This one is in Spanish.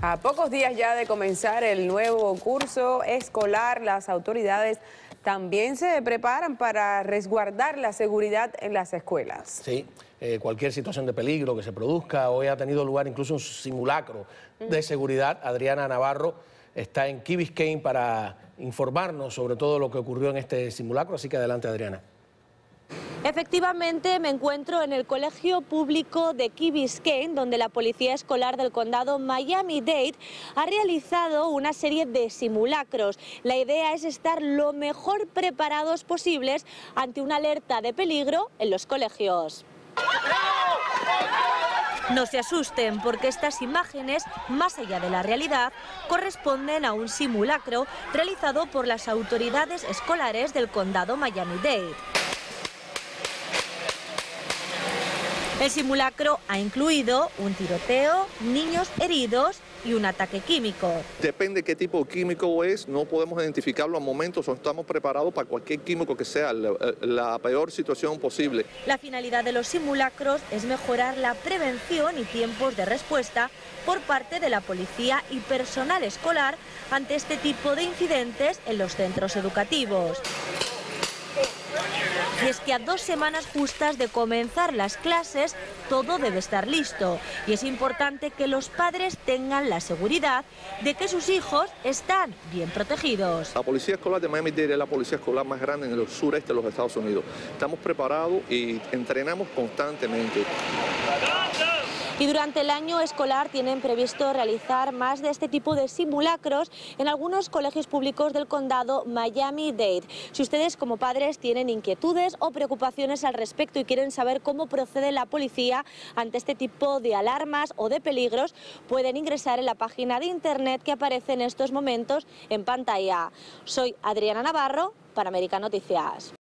A pocos días ya de comenzar el nuevo curso escolar, las autoridades también se preparan para resguardar la seguridad en las escuelas. Sí, eh, cualquier situación de peligro que se produzca. Hoy ha tenido lugar incluso un simulacro de seguridad. Adriana Navarro está en Key para informarnos sobre todo lo que ocurrió en este simulacro. Así que adelante, Adriana. Efectivamente, me encuentro en el Colegio Público de Key Biscayne, donde la Policía Escolar del Condado Miami-Dade ha realizado una serie de simulacros. La idea es estar lo mejor preparados posibles ante una alerta de peligro en los colegios. No se asusten porque estas imágenes, más allá de la realidad, corresponden a un simulacro realizado por las autoridades escolares del condado Miami-Dade. El simulacro ha incluido un tiroteo, niños heridos y un ataque químico. Depende qué tipo de químico es, no podemos identificarlo a momentos o estamos preparados para cualquier químico que sea la, la, peor situación posible. La finalidad de los simulacros es mejorar la prevención y tiempos de respuesta por parte de la policía y personal escolar ante este tipo de incidentes en los centros educativos. Y es que a dos semanas justas de comenzar las clases, todo debe estar listo. Y es importante que los padres tengan la seguridad de que sus hijos están bien protegidos. La Policía Escolar de Miami-Dade es la policía escolar más grande en el sureste de los Estados Unidos. Estamos preparados y entrenamos constantemente. Y durante el año escolar tienen previsto realizar más de este tipo de simulacros en algunos colegios públicos del condado Miami-Dade. Si ustedes como padres tienen inquietudes o preocupaciones al respecto y quieren saber cómo procede la policía ante este tipo de alarmas o de peligros, pueden ingresar en la página de internet que aparece en estos momentos en pantalla. Soy Adriana Navarro para América Noticias.